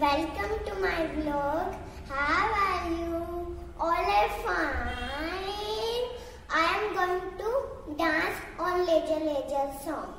Welcome to my vlog. How are you? All are fine. I am going to dance on Leisure Leisure song.